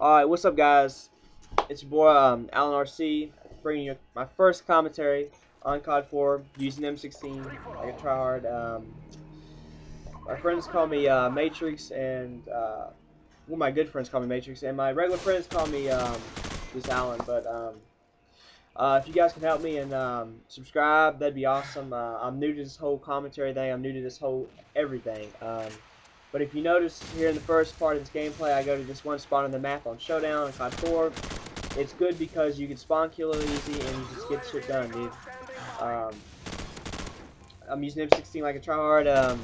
Alright, what's up guys? It's your boy um, Allen RC bringing you my first commentary on COD 4 using M16 like a tryhard. Um, my friends call me uh, Matrix and uh, well my good friends call me Matrix and my regular friends call me um, just Allen but um, uh, if you guys can help me and um, subscribe that'd be awesome. Uh, I'm new to this whole commentary thing. I'm new to this whole everything. Um, but if you notice here in the first part of this gameplay, I go to this one spot on the map on Showdown and COD 4. It's good because you can spawn kill it easy and you just get shit done, dude. Um, I'm using M16 like a tryhard. Um,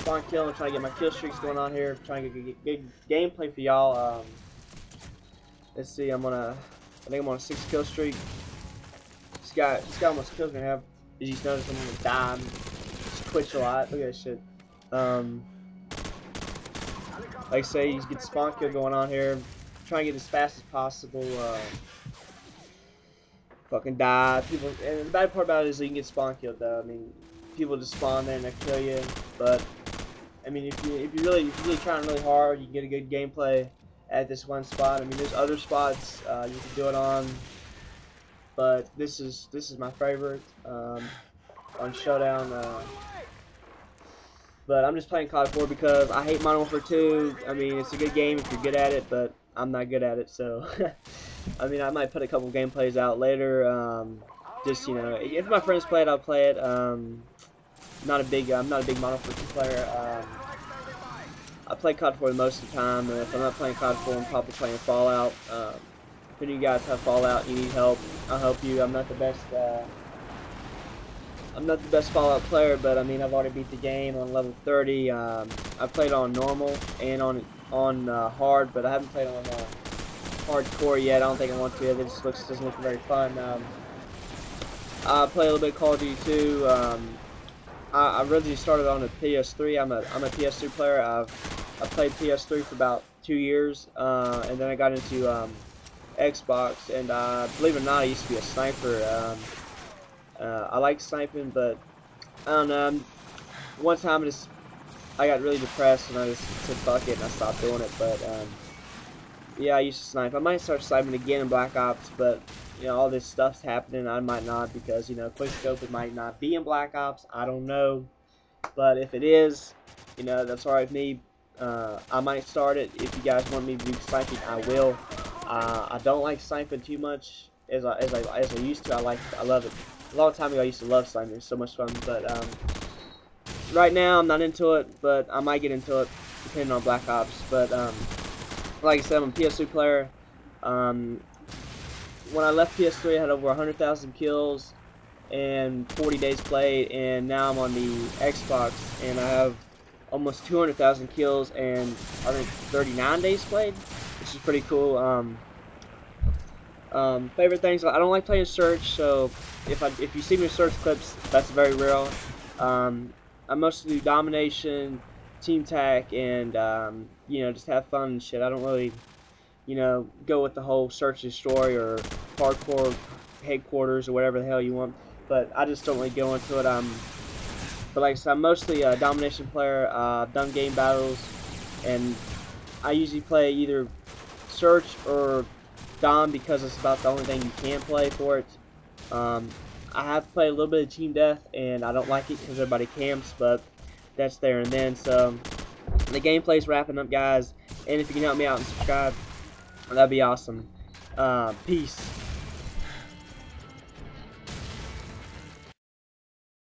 spawn kill and trying to get my kill streaks going on here. Trying to get good gameplay for y'all. Um, let's see, I'm gonna. I think I'm on a six kill streak. This guy, this guy almost kills me. I have. As you notice, I'm gonna die. I'm just twitch a lot. Look at this shit. Um, like I say, you get spawn kill going on here. Trying to get as fast as possible. Uh, fucking die. People, and the bad part about it is you can get spawn killed though. I mean, people just spawn there and they kill you. But I mean, if you if you really if you're really trying really hard, you can get a good gameplay at this one spot. I mean, there's other spots uh, you can do it on, but this is this is my favorite um, on Showdown. Uh, but I'm just playing COD 4 because I hate Modern Warfare 2. I mean, it's a good game if you're good at it, but I'm not good at it, so... I mean, I might put a couple gameplays out later. Um, just, you know, if my friends play it, I'll play it. Um, not a big, I'm not a big Modern Warfare 2 player. Um, I play COD 4 most of the time, and if I'm not playing COD 4, I'm probably playing Fallout. Um, if any of you guys have Fallout, you need help, I'll help you. I'm not the best... Uh, I'm not the best Fallout player, but I mean I've already beat the game on level 30. Um, I played on normal and on on uh, hard, but I haven't played on uh, hardcore yet. I don't think I want to. It just looks doesn't look very fun. Um, I play a little bit Call of Duty too. Um, I, I originally started on a PS3. I'm a I'm a PS3 player. I've I played PS3 for about two years, uh, and then I got into um, Xbox. And believe it or not, I used to be a sniper. Um, uh, I like sniping, but I don't know. I'm, one time I just I got really depressed and I just said fuck it and I stopped doing it. But um, yeah, I used to snipe. I might start sniping again in Black Ops, but you know all this stuff's happening. I might not because you know quickscope it might not be in Black Ops. I don't know, but if it is, you know that's alright with me. Uh, I might start it. If you guys want me to do sniping, I will. Uh, I don't like sniping too much as I, as I as I used to. I like I love it a long time ago I used to love slime. It's so much fun, but um, right now I'm not into it, but I might get into it depending on Black Ops. But um, like I said, I'm a PS3 player. Um, when I left PS3, I had over 100,000 kills and 40 days played, and now I'm on the Xbox, and I have almost 200,000 kills and I think 39 days played, which is pretty cool. Um, um, favorite things, I don't like playing search, so if I if you see me search clips, that's very real. Um, I mostly do domination, team tack, and um, you know just have fun and shit. I don't really, you know, go with the whole search destroy or hardcore headquarters or whatever the hell you want. But I just don't really go into it. Um, but like I said, I'm mostly a domination player. Uh, I've done game battles, and I usually play either search or Dom because it's about the only thing you can play for it. Um, I have played a little bit of Team Death, and I don't like it because everybody camps, but that's there and then. So the gameplay's wrapping up, guys. And if you can help me out and subscribe, that'd be awesome. Uh, peace.